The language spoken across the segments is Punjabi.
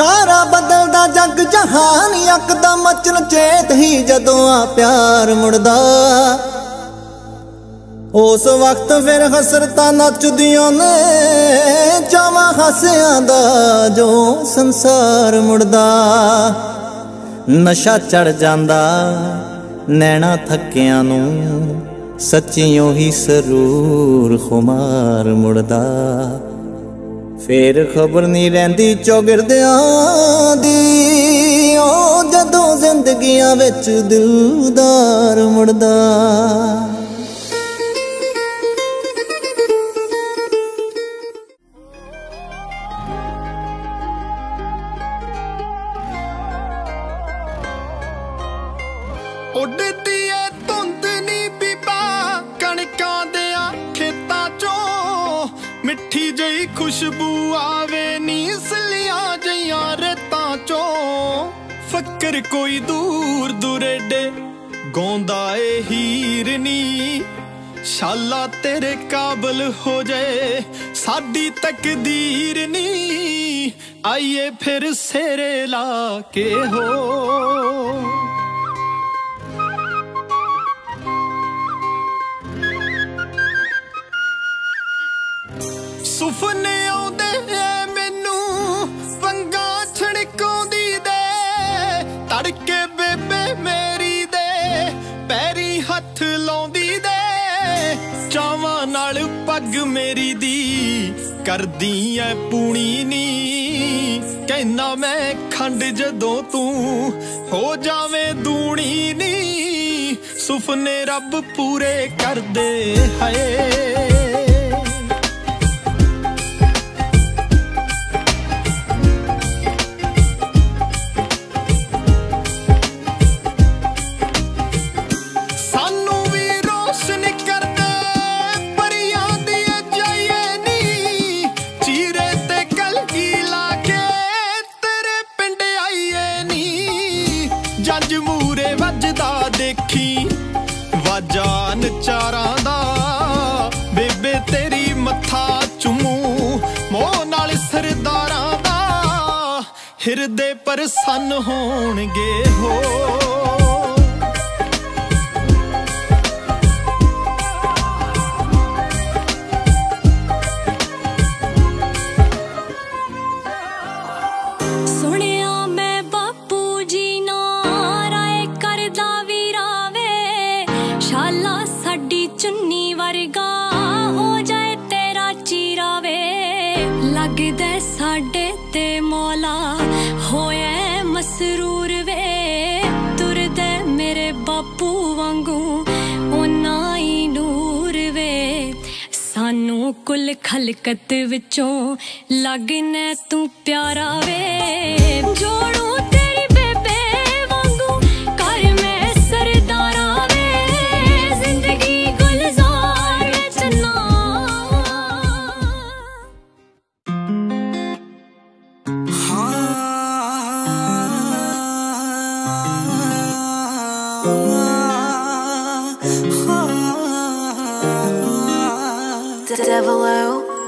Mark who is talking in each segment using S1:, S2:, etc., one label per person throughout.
S1: ਸਾਰਾ ਬਦਲਦਾ ਜੱਗ ਜਹਾਨ ਯਕਦਮ ਮਚਨ ਚੇਤ ਹੀ ਜਦੋਂ ਆ ਪਿਆਰ ਮੁੜਦਾ। ਉਸ ਵਕਤ ਫਿਰ ਹਸਰਤਾਂ ਨੱਚਦੀਆਂ ਨੇ, ਚਾਵਾਂ ਹਾਸਿਆਂ ਦਾ ਜੋ ਸੰਸਾਰ ਮੁੜਦਾ। ਨਸ਼ਾ ਚੜ ਜਾਂਦਾ, ਨੈਣਾ ਥੱਕਿਆਂ ਨੂੰ ਸੱਚੀ ਹੀ ਸਰੂਰ ਖੁਮਾਰ ਮੁੜਦਾ। ਫੇਰ ਖਬਰ ਨਹੀਂ ਰਹਿੰਦੀ ਚੌਗਿਰਦਿਆਂ ਦੀ। ਉਹ ਜਦੋਂ ਜ਼ਿੰਦਗੀਆਂ ਵਿੱਚ ਦਿਲਦਾਰ ਮੁੜਦਾ।
S2: ਉੱਡਦੀ ਮਿੱਠੀ ਜਈ ਖੁਸ਼ਬੂ ਆਵੇ ਨੀ ਸਲੀਆਂ ਜਈਆਂ ਰਤਾਂ ਚੋਂ। ਫੱਕਰ ਕੋਈ ਦੂਰ ਦੁਰੇਡੇ, ਗਾਉਂਦਾ ਏ ਹੀਰ ਨੀ। ਸ਼ਾਲਾ ਤੇਰੇ ਕਾਬਲ ਹੋ ਜਾਏ ਸਾਡੀ ਤਕਦੀਰ ਨੀ। ਆਈਏ ਫਿਰ ਸੇਰੇ ਲਾ ਕੇ ਹੋ। ਆਉਂਦੇ ਐ ਮੈਨੂੰ ਵੰਗਾ ਛੜਕਾਉਂਦੀ ਦੇ। ਤੜਕੇ ਬੇਬੇ ਮੇਰੀ ਦੇ, ਪੈਰੀ ਹੱਥ ਲਾਉਂਦੀ ਦੇ। ਚਾਵਾਂ ਨਾਲ ਪੱਗ ਮੇਰੀ ਦੀ, ਕਰਦੀ ਐ ਪੂਣੀ ਨੀ। ਕਹਿਣਾ ਮੈਂ ਖੰਡ ਜਦੋਂ ਤੂੰ ਹੋ ਜਾਵੇਂ ਦੂਣੀ ਨੀ। ਸੁਪਨੇ ਰੱਬ ਪੂਰੇ ਕਰਦੇ ਹਏ। ਵੱਜਦਾ ਦੇਖੀ ਵਾਜਾ ਨਚਾਰਾਂ ਦਾ। ਬੇਬੇ ਤੇਰੀ ਮੱਥਾ ਚੁੰਮੂ, ਮੋਹ ਨਾਲ ਸਰਦਾਰਾਂ ਦਾ। ਹਿਰਦੇ ਪਰਸੰਨ ਹੋਣਗੇ ਹੋ
S3: ਤੇ ਮੌਲਾ ਹੋਇਆ ਮਸਰੂਰ ਵੇ। ਤੁਰਦੇ ਮੇਰੇ ਬਾਪੂ ਵਾਂਗੂ ਉਹਨਾਂ ਹੀ ਨੂਰ ਵੇ। ਸਾਨੂੰ ਕੁੱਲ ਖਲਕਤ ਵਿੱਚੋਂ ਲੱਗਣਾ ਤੂੰ ਪਿਆਰਾ ਵੇ। ਜੋੜੂ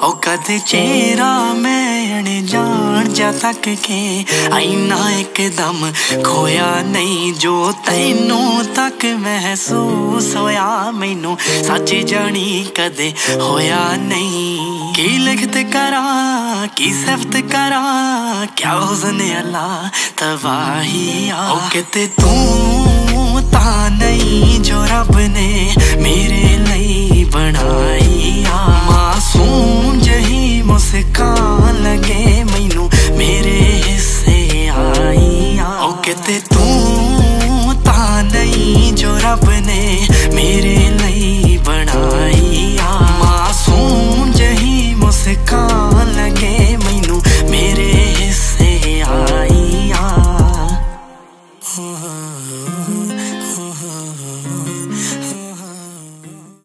S4: ਉਹ ਕਦੇ ਚਿਹਰਾ ਮੈਂ ਅਣਜਾਣ ਜਾ ਤੱਕ ਕੇ ਆਈਨਾ ਇੱਕਦਮ ਖੋਇਆ ਨਹੀਂ ਜੋ ਤੈਨੂੰ ਤੱਕ ਮਹਿਸੂਸ ਹੋਇਆ ਮੈਨੂੰ ਸੱਚ ਜਾਣੀ ਕਦੇ ਹੋਇਆ ਨਹੀਂ। ਕੀ ਲਿਖਤ ਕਰਾਂ, ਕੀ ਸਿਫਤ ਕਰਾਂ, ਕਿਆ ਹੁਸਨ ਅੱਲਾ ਤਵਾਹੀ ਆ ਉਹ ਕਿਤੇ ਤੂੰ ਪਤਾ ਨਹੀਂ ਜੋ ਰੱਬ ਨੇ ਮੇਰੇ ਲਈ ਬਣਾਈ ਆ ਮਾਸੂਮ ਜਹੀ ਮੁਸਕਾਨ